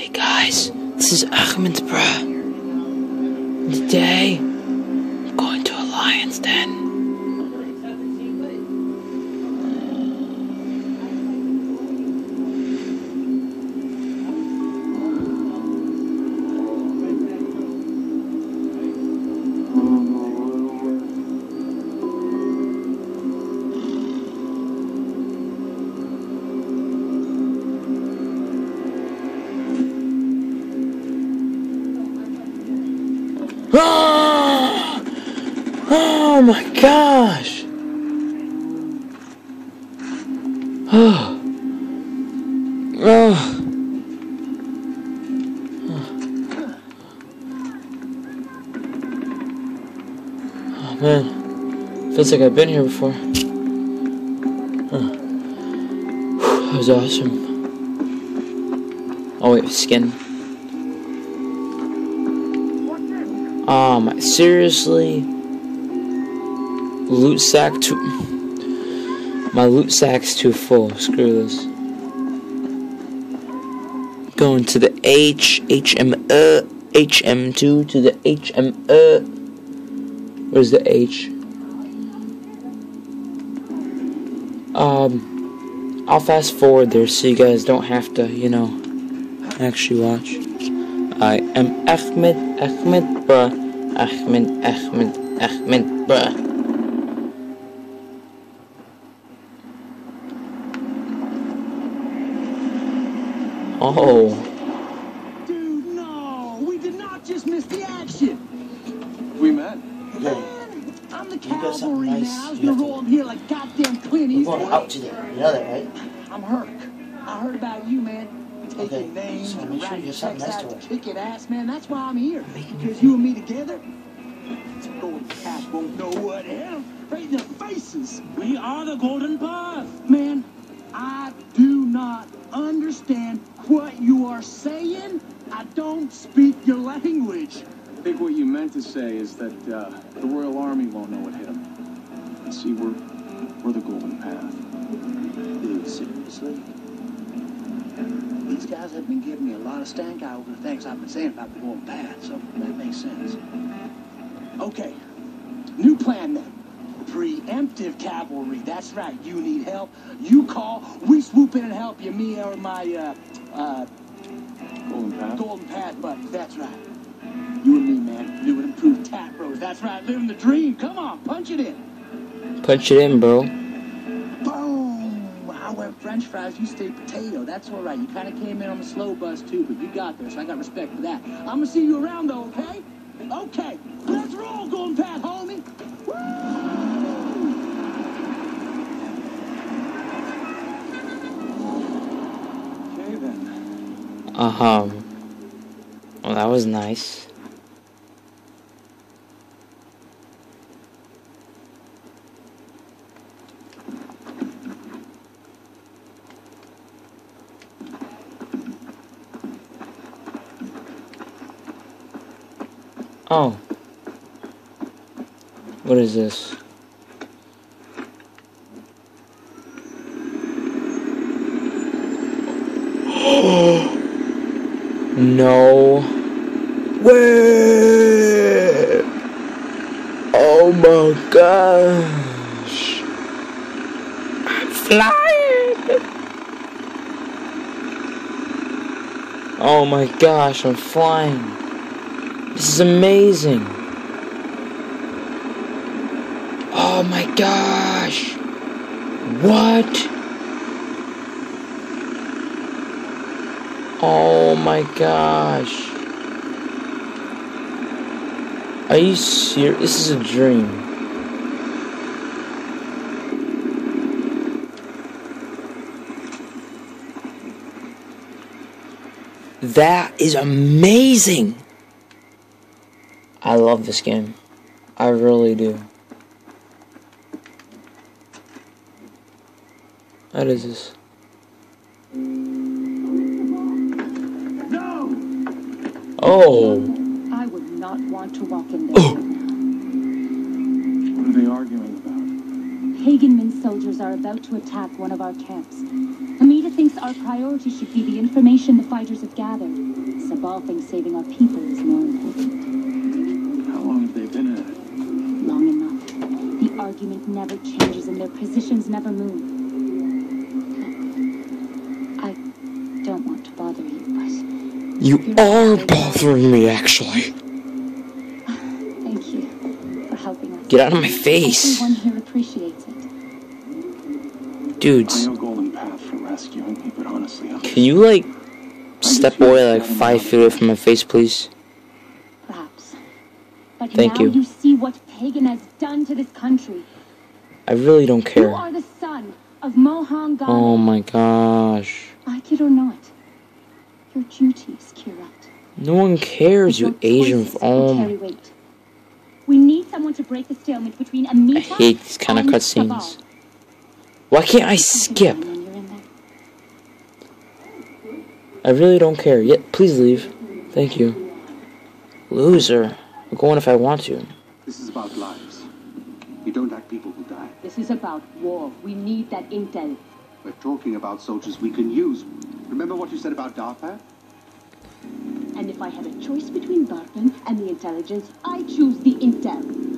Hey guys, this is Ahmed bruh. Today, I'm going to a lion's den. Oh my gosh! Oh. Oh. Oh man, feels like I've been here before. Huh. That was awesome. Oh wait, skin. Um, seriously? Loot sack too. My loot sack's too full. Screw this. Going to the H, HM, uh, HM2 to the HM, uh. Where's the H? Um, I'll fast forward there so you guys don't have to, you know, actually watch. I am Ahmed, Ahmed, bruh. Ahmed, Ahmed, Ahmed, bruh. Oh, Dude, no! We did not just miss the action! We met. Man, I'm the got something cavalry nice, now. I was you gonna roll up here like goddamn Clint We're going Eastwood. out to there. You know that, right? I'm Hurk. I heard about you, man. Taking Okay, names, so and make sure writing you get something checks nice out to us. kick it ass, man. That's why I'm here. Because you and me together, Golden Path won't know what hell. Right in the faces. We are the Golden Path. Man, I do not understand what you are saying. I don't speak your language. I think what you meant to say is that uh, the Royal Army won't know what hit them. See, we're we're the Golden Path. Dude, seriously? These guys have been giving me a lot of stank eye over the things I've been saying about the Golden Path, so that makes sense. Okay, new plan then. Preemptive cavalry. That's right. You need help. You call. We swoop in and help you. Me or my uh, uh, Golden Path. Golden Path buddies. That's right. You and me, man. New and improved tap bros. That's right. Living the dream. Come on, punch it in. punch it in, bro. Boom! I went French fries, you stayed potato. That's all right. You kind of came in on the slow bus too, but you got there, so I got respect for that. I'm gonna see you around though, okay? Okay. Let's roll, Golden Path, homie. Okay then. Uh huh. Well, that was nice. Oh. What is this? No way! Oh my gosh! I'm flying! Oh my gosh, I'm flying! This is amazing! Oh my gosh! What? Oh my gosh. Are you serious? This is a dream. That is amazing. I love this game. I really do. What is this? Oh. I would not want to walk in there. Oh. What are they arguing about? Pagan Min soldiers are about to attack one of our camps. Amita thinks our priority should be the information the fighters have gathered. Sabal thinks saving our people is more important. How long have they been at it? Long enough. The argument never changes and their positions never move. You are bothering me, actually. thank you for helping us. Get out of my face. Everyone here appreciates it. I Dudes, Golden Path for rescuing me, but honestly, I'm can you, like, step away like five feet away from my face, please? Perhaps. But Thank now you. you see what Pagan has done to this country. I really don't care. You care. are the son of Mohan Ghale. Oh my gosh. Like it or not, your duty is Kyrat. No one cares, you Asian. F- my. carry weight. We need someone to break the stalemate between Amita I hate these kind of and cutscenes. Sabal. Why can't I skip? fine when you're in there. I really don't care. Yet, please leave. Thank you. Loser. I'm going if I want to. This is about lives. You don't act people who die. This is about war. We need that intel. We're talking about soldiers we can use. Remember what you said about DARPA? And if I had a choice between DARPA and the intelligence, I choose the intel.